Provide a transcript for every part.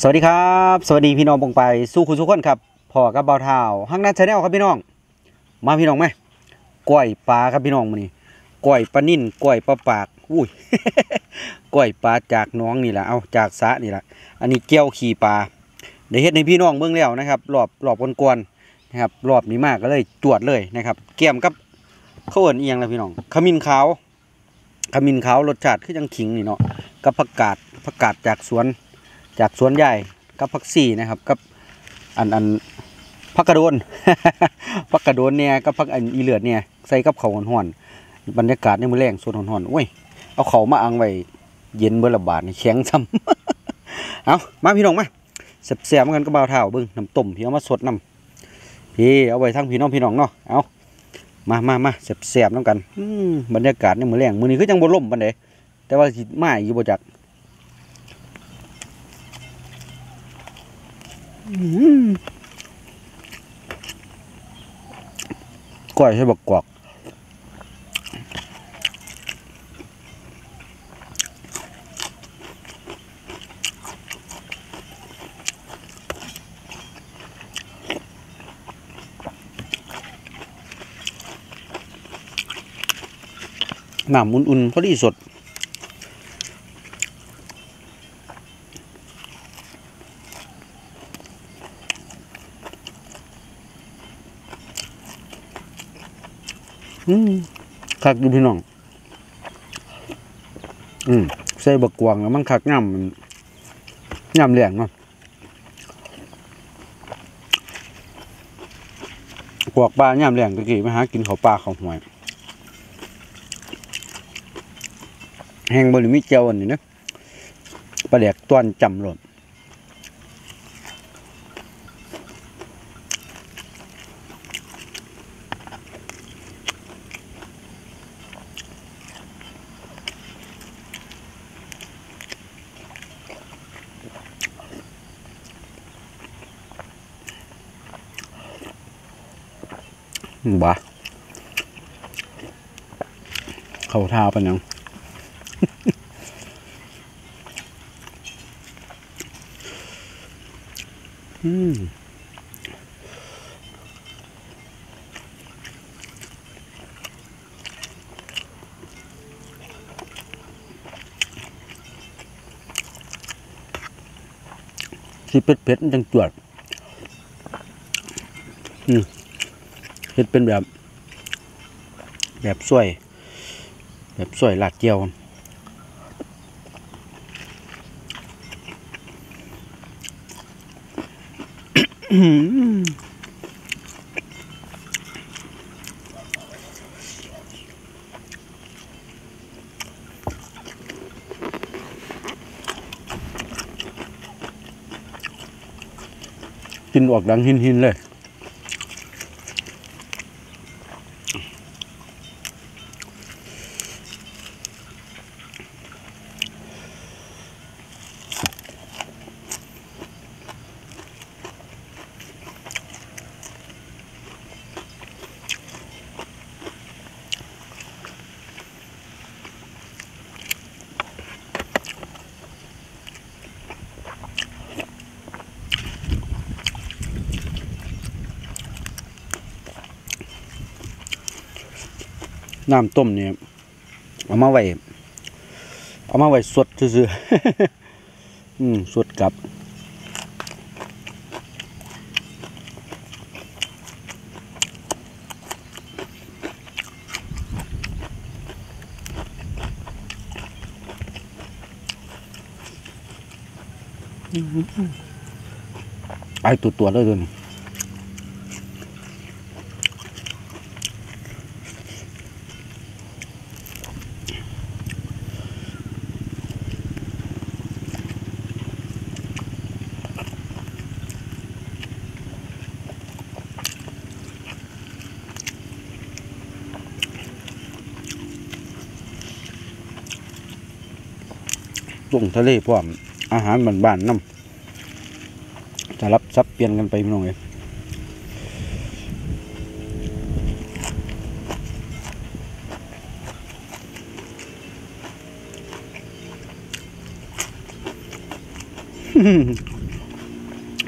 สวัสดีครับ สวัสดีพี่น้องปงไปสู้คุณทุกคนครับพ่อกับเบาเท้าฮักนัทชาแนลครับพี่น้อง มาพี่น้องไหมกล้วยปลาครับพี่น้องมื้อนี้กล้วยปลานิ่นกล้วยปลาปากอุ้ยกล้วยปลาจากน้องนี่แหละเอาจากสะนี่แหละอันนี้เกี้ยวขี่ปลาได้เฮ็ดให้พี่น้องเบิ่งแล้วนะครับรอบรอบกวนๆนะครับรอบนี้มากก็เลยจวดเลยนะครับเกี่ยมกับข้าวเอิ้นเอียงแล้วพี่น้องขมิ้นขาวขมิ้นขาวรสชาติคือจังขิงนี่เนาะกับผักกาดผักกาดจากสวน จากสวนใหญ่กับผักซี่นะครับกับอันอันผักกระโดนผักกระโดนเนี่ยกับผักอันอีเลือดเนี่ยใส่กับเขาวห่อนบรรยากาศในมือแรงสวนห่อนโอ้ยเอาเขามาอังไว้เย็นเบื่อละบาทนี่แข็งซ้ำเอามาพี่น้องมาแซ่บๆกันก็บ่าวเท้าบิ่งน้ำต้มพี่เอามาสดน้ำพี่เอาไว้ทั้งพี่น้องพี่น้องเนาะเอามามามาแซ่บๆน้ำกันอืบรรยากาศในมือแรงมือนี้คือจังบ่ล่มปานใดแต่ว่าสิมาอีกบ่จัก ก้อยใช้บักกวากน้ำอุ่นๆพอดีสด อืม คักอยู่พี่น้อง อืมใส่บักกวางแล้วมันคักง่ำมันง่ำแรงเนาะกวกปลาย่ำแรงตะกี้ไปหากินเขาปลาเขาหวยแห้งบริมิเจียวอันนี้นะปลาแดกต้วนจำหล่น บ้าเขาท่าปะยังอืมที่เผ็ดๆจังจวด อืม เฮ็ดเป็นแบบ แบบสวย แบบสวยหลาดเจียวกินออกดังหินๆเลย น้ำต้มเนี่ยเอามาไว้เอามาไว้สดซื่อๆอืมสดกับไอตัวตัวเลยตัวนี้ ตุ๋งทะเลพร้อมอาหารบ้านๆน้ำจะรับซับเปลี่ยนกันไปพี่น้องเอง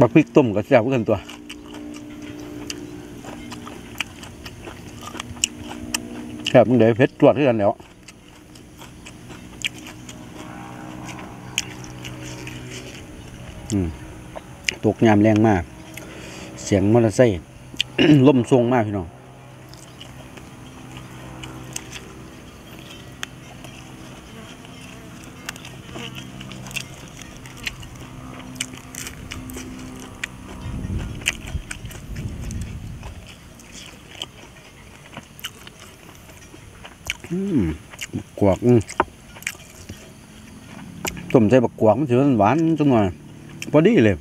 บักพริกต้มก็แซ่บกันตัวแซ่บมึงเดี๋ยวเพชรตรวจขึ้นแล้ว ตกยามแรงมาก เสียงมอเตอร์ไซค์ล่มทรงมากพี่น้องอืมบักวกต้มใส่บักกวกมันถือหวานจังหน่อยพอดีเลย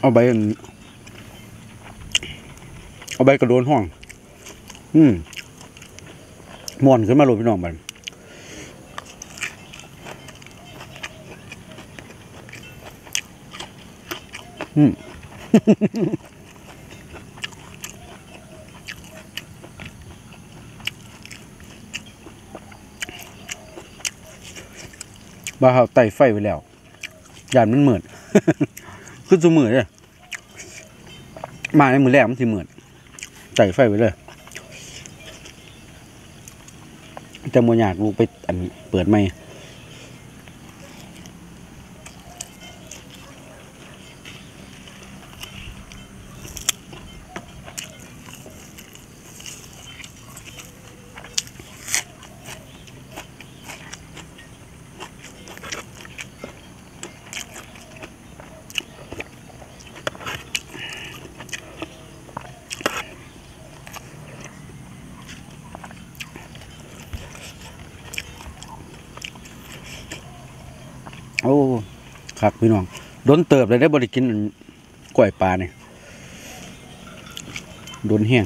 เอาใบเอาใบกระโดนห้อง อืมม่วนขึ้นมาโหลดพี่น้องบันอืมบ้าเขาไต่ไฟไว้แล้วยานมันเหมือน คือสมือเลยมาในมือแรกมันสิเหมือนใส่ไฟไว้เลยแต่โมอยากลูกไปอันเปิดไม่โอ้ คักพี่น้องโดนเติบเลยได้บริกินอันกล้วยปลาเนี่ยโดนแห้ง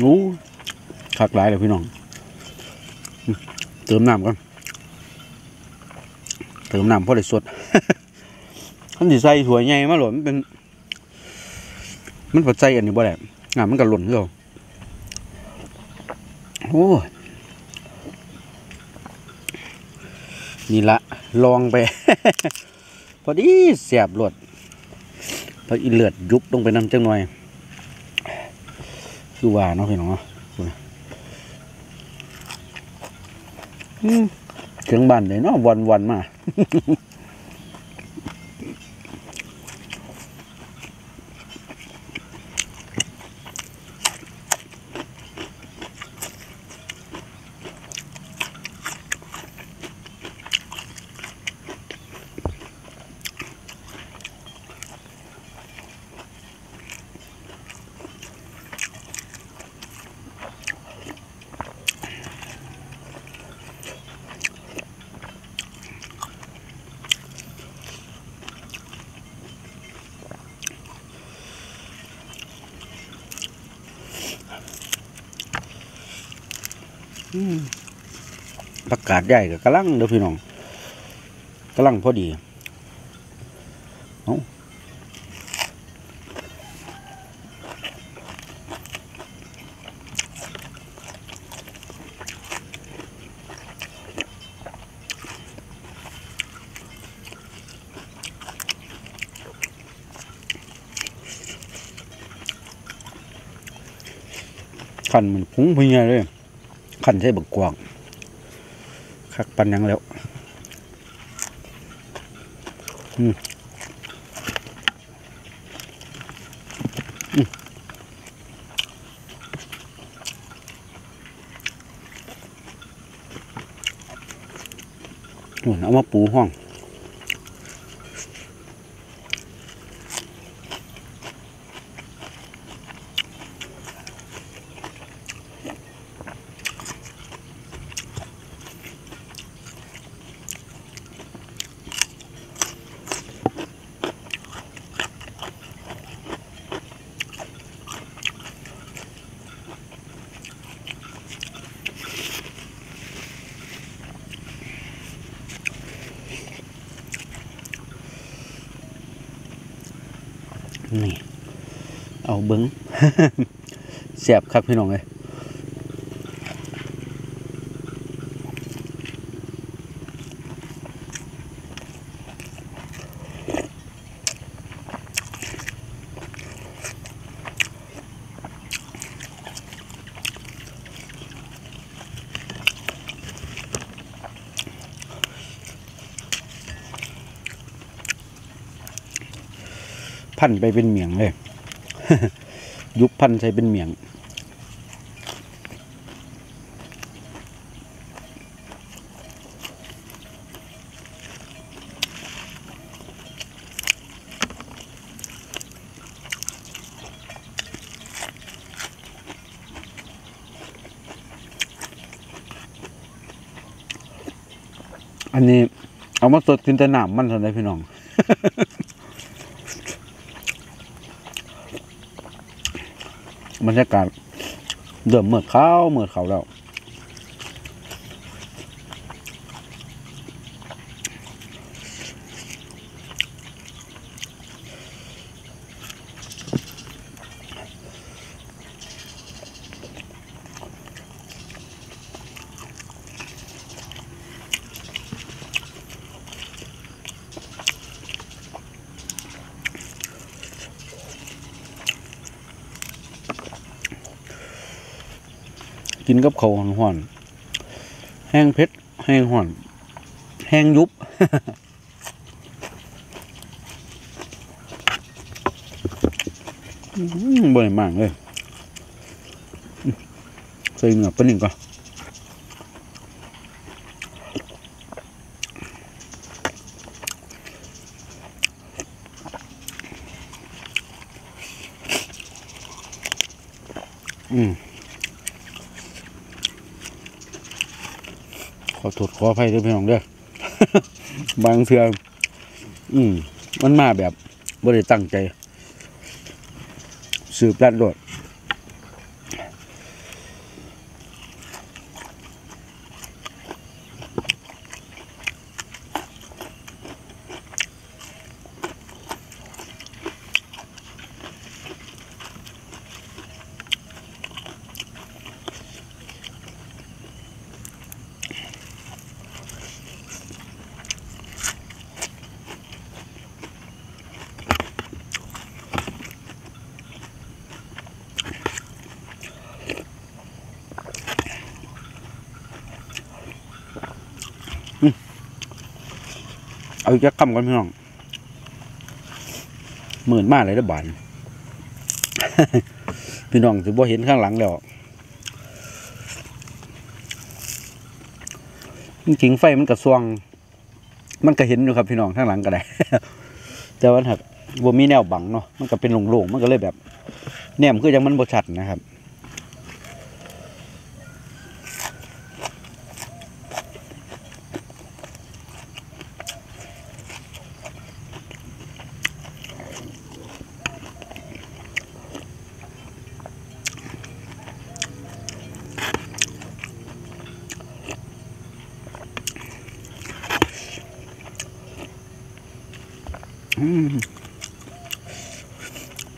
โอ้ คักหลายเลยพี่น้อง เติมน้ำก่อนเติมน้ำพอได้สดขันสิใส่ถั่วใหญ่มาหล่นมันเป็น มันปัดใจอันนี้บ่ได้น้ำมันก็หล่นเด้อโอ้นี่ละลองไป พอดีเสียบหลดพออีเลือดยุบลงไปน้ำจังหน่อยคือว่าเนาะพี่น้องเนาะดูนะอืม ถึงบ้านเลยเนาะวันวันๆมา ประกาศใหญ่กับกระลังเด้อพี่น้องกระลังพอดีเอาขันมันพุงพญาเลย ขันใช้บักกวางคักปันยังแล้วอืมอืมโอ้ยเอามาปูห้อง เบิ้งเสียบคักพี่น้องเลยพันไปเป็นเหมียงเลย ยุบพันใช้เป็นเหมียงอันนี้เอามาสดกินแต่น้ำมันเท่านั้นพี่น้อง รรยากาศเดิมเมื่อเขาวเมื่อเขาแล้ว นกับเขาวห่อนแห้งเผ็ดแห้งห่อน แห้งยุบบ่อยมากเลยใส่เนื้อปลาหนึ่งก่อน โทษขออภัยด้วยพี่น้องเด้อ บางเทื่ออืมมันมาแบบบ่ได้ตั้งใจ สืบรัดโดด เอาจะคำกันพี่น้องหมื่นมากเลยนะบานพี่น้องถือว่าเห็นข้างหลังแล้วจริงไฟมันกระสวง มันก็เห็นอยู่ครับพี่น้องข้างหลังก็ได้ แต่ว่าหักบ่มีแนวบังเนาะมันก็เป็นโล่งๆมันก็เลยแบบ แนมคือยังมันบชัดนะครับ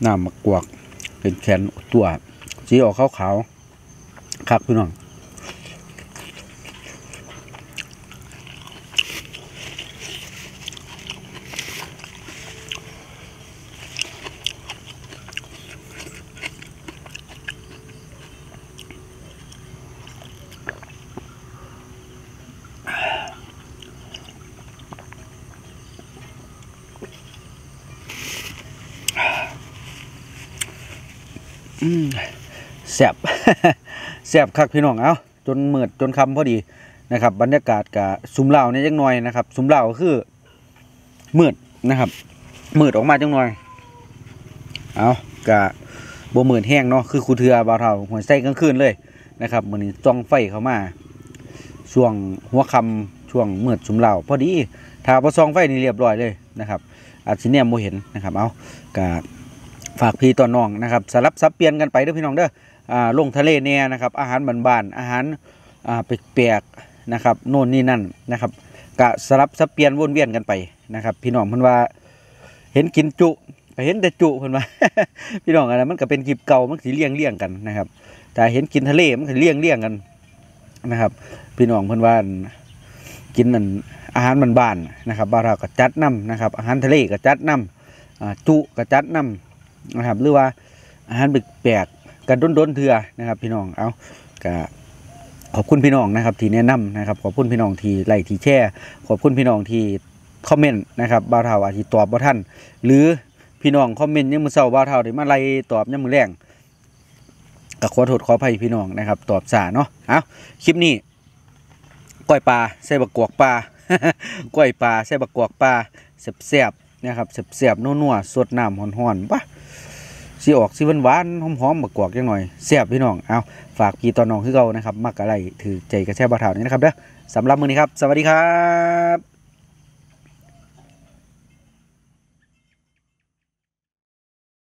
น้ำมะกวกเป็นแขนตัวสีออกขาวๆครับพี่น้อง แซ่บแซ่บคักพี่น้องเอ้าจนเมืดจนค่ำพอดีนะครับ บรรยากาศกะซุ้มเหล้าเนี่ยจังหน่อยนะครับซุ้มเหล้าก็คือมืดนะครับมืดออกมาจังหน่อย เอากะบ่มืดแห้งเนาะคือคูเทือบาวเทาหัวไส้กลางคืนเลยนะครับมื้อนี้จ้องไฟเข้ามาช่วงหัวค่ำช่วงมืดซุ้มเหล้าพอดีถ้าบ่ส่องไฟนี่เรียบร้อยเลยนะครับอาจสิเนี่ยบ่เห็นนะครับ เอากะ ฝากพี่ต่อน้องนะครับสลับซับเปลี่ยนกันไปเด้อพี่น้องเด้ออ่าลงทะเลเนี่ยนะครับ อาหารบ้านๆอาหารอ่าแปลกๆนะครับโน่นนี่นั่นนะครับกะสลับซับเปลี่ยนวนเวียนกันไปนะครับ พี่น้องเพิ่นว่าเห็นกินจุก็เห็นแต่จุเพิ่นว่าพี่น้องอะไรมันก็เป็นคลิปเก่ามันสิเลี่ยงเลี่ยงกันนะครับแต่เห็นกินทะเลมันก็เลี่ยงเลี่ยงกันนะครับ พี่น้องเพิ่นว่ากินนั่นอาหารบ้านๆนะครับบานเราก็จัดนํนะครับ อาหารทะเลก็จัดนำจุก็จัดนํ นะครับหรือว่าอาหารแปลกๆกันด้นๆเถื่อนะครับพี่น้องเอาก็ขอบคุณพี่น้องนะครับที่แนะนำนะครับ ขอบคุณพี่น้องที่ไลค์ที่แชร์ขอบคุณพี่น้องที่คอมเมนต์นะครับบ่าวเท่าอาจสิตอบบ่ทันหรือพี่น้องคอมเมนต์ยังมือเช้าบ่าวเท่าได้มาไล่ตอบยามมื้อแรงก็ขอโทษขออภัยพี่น้องนะครับ ตอบช้าเนาะเอาคลิปนี้ก้อยปลาใส่บักกวกปลาก้อยปลาใส่บักกวกปลาแซ่บๆนะครับแซ่บๆนัวๆสดน้ำฮ้อนๆปะ สีออกสิหวานหอมๆบักกวกยังหน่อยแซ่บพี่น้องเอาฝากพี่ตอนน้องคือเก่านะครับมักอะไรถือใจกระแช่บ่าวเนี้นะครับเด้อสำหรับมือนี้ครับ สวัสดีครับ